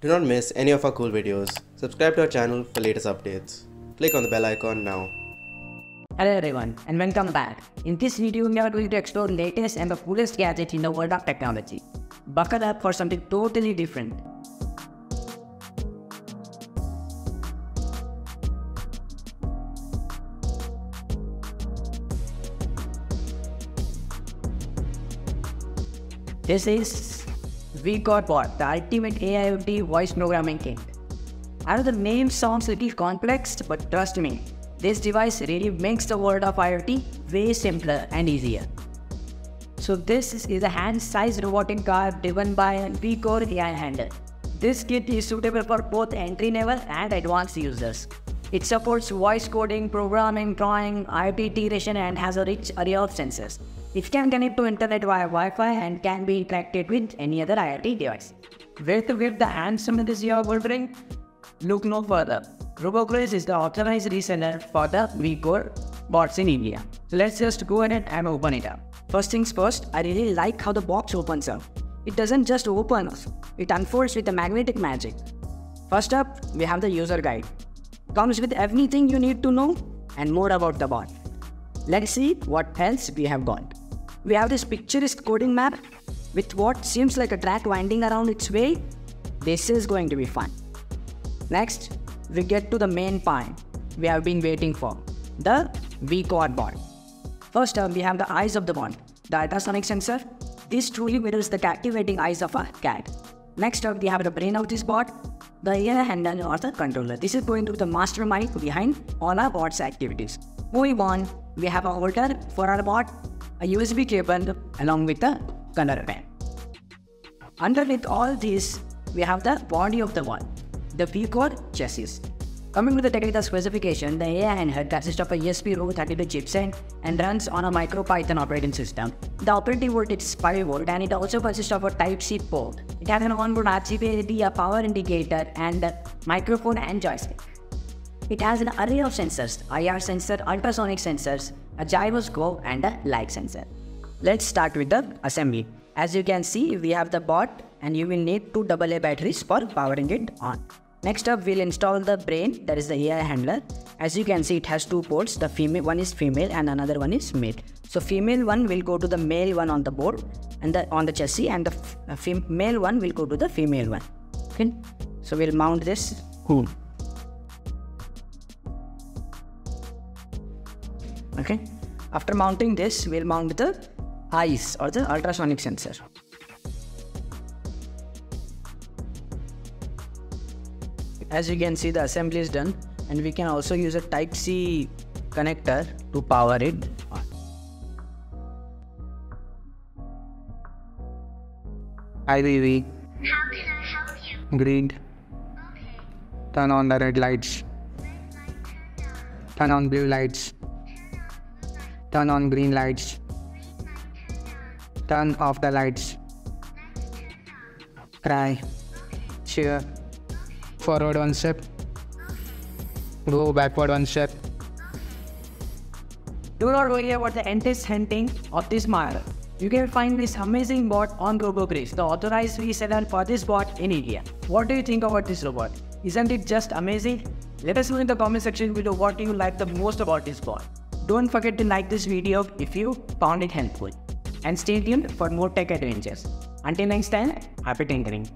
Do not miss any of our cool videos. Subscribe to our channel for latest updates. Click on the bell icon now. Hello everyone and welcome back. In this video we are going to explore latest and the coolest gadget in the world of technology. Buckle up for something totally different. This is WeeeCore Bot, the ultimate AIoT voice programming kit. I know the name sounds a little complex, but trust me, this device really makes the world of IoT way simpler and easier. So this is a hand-sized robotic car driven by a WeeeCore AI handler. This kit is suitable for both entry-level and advanced users. It supports voice coding, programming, drawing, IoT integration and has a rich array of sensors. It can connect to internet via Wi-Fi and can be interacted with any other IoT device. Where to get the handsome this you are wondering? Look no further. Robocraze is the authorized reseller for the WeeeCore bots in India. Let's just go ahead and open it up. First things first, I really like how the box opens up. It doesn't just open, it unfolds with a magnetic magic. First up, we have the user guide. Comes with everything you need to know and more about the bot. Let's see what else we have got. We have this picturesque coding map with what seems like a track winding around its way. This is going to be fun. Next, we get to the main part we have been waiting for the WeeeCore bot. First up, we have the eyes of the bot, the ultrasonic sensor. This truly mirrors the captivating eyes of a cat. Next up, we have the brain of this bot, the AI handler or the controller. This is going to be the mastermind behind all our bot's activities. Moving on, we have a holder for our bot, a USB cable along with a color pen. Underneath all this, we have the body of the one, the WeeeCore chassis. Coming to the technical specification, the AI handler consists of a ESP32 chipset and runs on a MicroPython operating system. The operating voltage is 5V and it also consists of a Type-C port. It has an onboard RGB LED, a power indicator and a microphone and joystick. It has an array of sensors, IR sensor, ultrasonic sensors, a gyroscope and a light sensor. Let's start with the assembly. As you can see, we have the bot and you will need two AA batteries for powering it on. Next up, we'll install the brain, that is the AI handler. As you can see, it has two ports. The female one is female and another one is male. So female one will go to the male one on the board and the on the chassis, and the uh, male one will go to the female one. Okay. So we'll mount this. Cool. Okay. After mounting this, we'll mount the eyes or the ultrasonic sensor. As you can see the assembly is done and we can also use a type C connector to power it on. Hi Vivi. How can I help you? Green. Okay. Turn on the red lights. Red light turned on. Turn on blue lights. Turn on green lights. Turn off the lights. Cry. Cheer. Forward one step. Go backward one step. Do not worry about the endless hunting of this model. You can find this amazing bot on Robocraze, the authorized reseller for this bot in India. What do you think about this robot? Isn't it just amazing? Let us know in the comment section below what you like the most about this bot. Don't forget to like this video if you found it helpful. And stay tuned for more tech adventures. Until next time, happy tinkering.